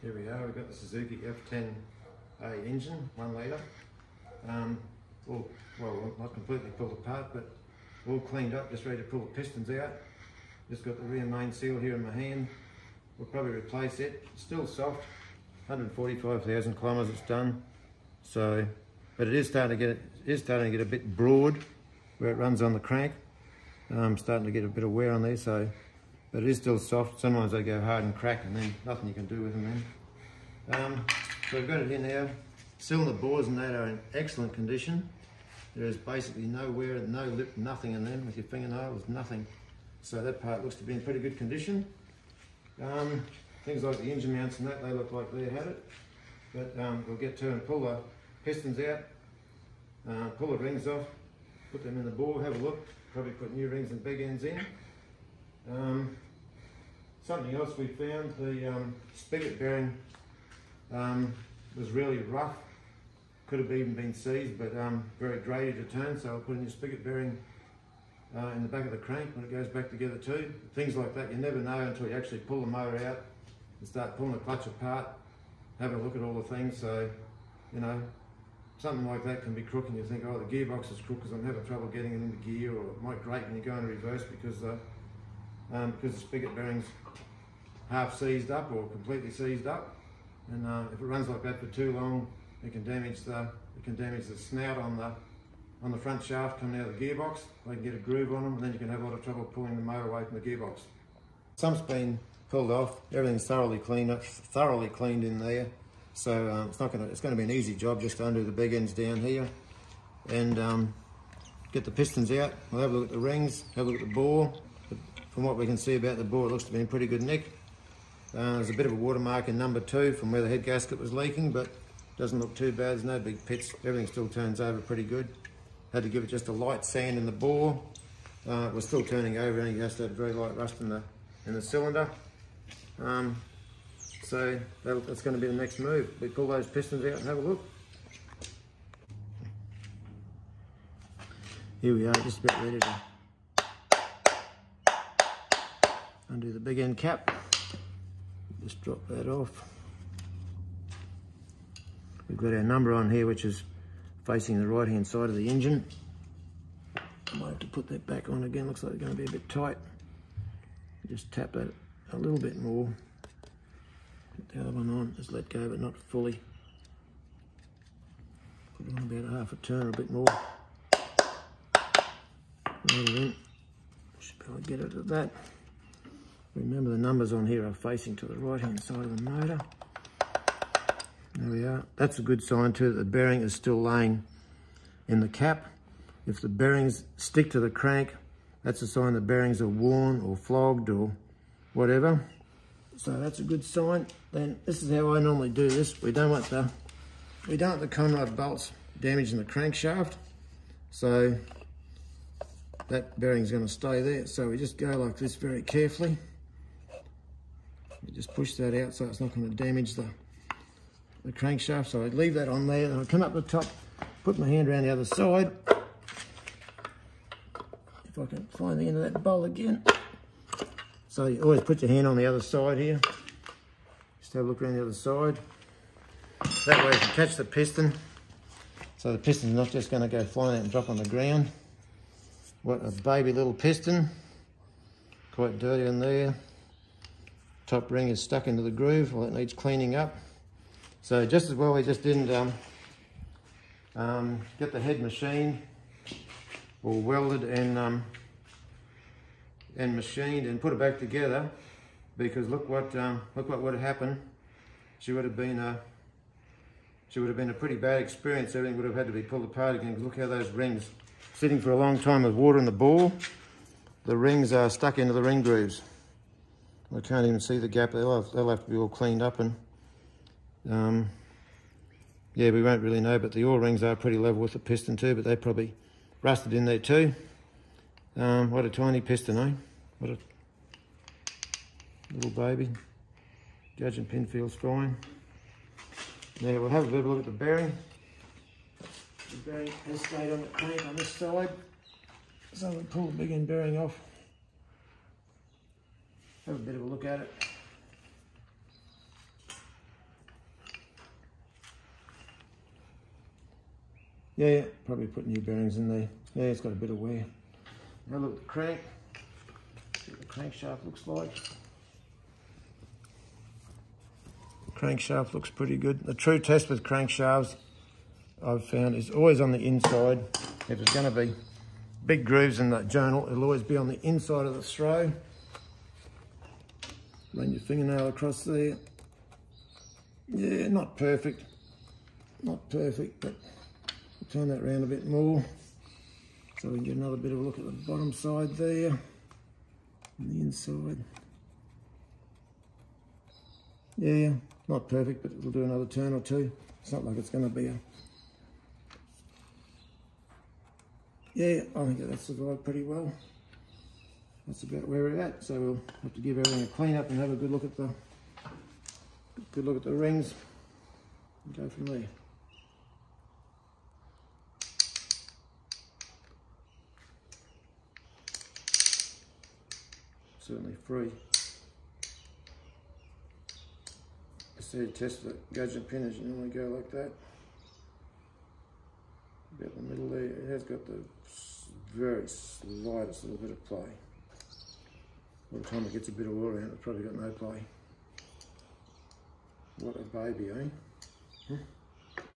Here we are, we've got the Suzuki F10A engine, one litre. Um, all, well, not completely pulled apart, but all cleaned up, just ready to pull the pistons out. Just got the rear main seal here in my hand. We'll probably replace it. Still soft, 145,000 kilometres it's done. So, but it is starting to get, it is starting to get a bit broad where it runs on the crank. Um, starting to get a bit of wear on there, so but it is still soft. Sometimes they go hard and crack and then nothing you can do with them then. Um, so we've got it here now. Cylinder bores and that are in excellent condition. There is basically no wear, no lip, nothing in them with your fingernails, nothing. So that part looks to be in pretty good condition. Um, things like the engine mounts and that, they look like they had it. But um, we'll get to and pull the pistons out, uh, pull the rings off, put them in the bore, have a look, probably put new rings and big ends in. Um, something else we found, the um, spigot bearing um, was really rough. Could have even been seized, but um, very grady to turn, so I'll put in your spigot bearing uh, in the back of the crank when it goes back together too. Things like that, you never know until you actually pull the motor out and start pulling the clutch apart, having a look at all the things, so, you know, something like that can be crooked and you think, oh, the gearbox is crooked because I'm having trouble getting it into gear, or it might grate when you go in reverse because uh, um, because the spigot bearing's half seized up or completely seized up. And uh, if it runs like that for too long, it can damage the it can damage the snout on the on the front shaft coming out of the gearbox. They can get a groove on them, and then you can have a lot of trouble pulling the motor away from the gearbox. Sump's been pulled off. Everything's thoroughly cleaned, up, thoroughly cleaned in there. So um, it's not going to it's going to be an easy job just to undo the big ends down here, and um, get the pistons out. We'll have a look at the rings, have a look at the bore, from what we can see about the bore, it looks to be in pretty good nick. Uh, there's a bit of a watermark in number two from where the head gasket was leaking, but doesn't look too bad. There's no big pits. Everything still turns over pretty good. Had to give it just a light sand in the bore. Uh, it was still turning over, and you to have very light rust in the in the cylinder. Um, so that's going to be the next move. We pull those pistons out and have a look. Here we are, just about ready to undo the big end cap. Just drop that off. We've got our number on here which is facing the right hand side of the engine. I might have to put that back on again. Looks like it's going to be a bit tight. Just tap that a little bit more. Put the other one on. Just let go but not fully. Put it on about a half a turn or a bit more. Should be able to get it at that Remember the numbers on here are facing to the right hand side of the motor. There we are. That's a good sign too the bearing is still laying in the cap. If the bearings stick to the crank, that's a sign the bearings are worn or flogged or whatever. So that's a good sign. Then this is how I normally do this. We don't want the we don't want the conrod bolts damaging the crankshaft. So that bearing's going to stay there. So we just go like this very carefully. You just push that out so it's not going to damage the, the crankshaft. So I'd leave that on there and I'll come up the top, put my hand around the other side. If I can find the end of that bowl again. So you always put your hand on the other side here. Just have a look around the other side. That way you can catch the piston. So the piston's not just going to go flying out and drop on the ground. What a baby little piston. Quite dirty in there top ring is stuck into the groove well it needs cleaning up. So just as well we just didn't um, um, get the head machined or welded and um, and machined and put it back together because look what um, look what would have happened. She would have been a she would have been a pretty bad experience. Everything would have had to be pulled apart again. Look how those rings sitting for a long time with water in the bore the rings are stuck into the ring grooves I can't even see the gap. They'll have, they'll have to be all cleaned up and um, yeah, we won't really know, but the oil rings are pretty level with the piston too, but they probably rusted in there too. Um, what a tiny piston, eh? What a little baby. Gudgeon pin feels fine. Now we'll have a bit of a look at the bearing. The bearing has stayed on the crank on this side. So we'll pull the big end bearing off have a bit of a look at it. Yeah, yeah, probably put new bearings in there. Yeah, it's got a bit of wear. Now look at the crank. See what the crankshaft looks like. Crankshaft looks pretty good. The true test with crankshafts I've found is always on the inside. If there's going to be big grooves in that journal, it'll always be on the inside of the throw. Run your fingernail across there. Yeah, not perfect. Not perfect, but I'll turn that around a bit more so we can get another bit of a look at the bottom side there on the inside. Yeah, not perfect, but it'll do another turn or two. It's not like it's going to be a... Yeah, I think that survived pretty well. That's about where we're at. So we'll have to give everything a clean up and have a good look at the good look at the rings and go from there. Certainly free. So you test the gauge and as you normally go like that. About the middle there, it has got the very slightest little bit of play. By the time it gets a bit of oil around, it's probably got no play. What a baby, eh? Hmm?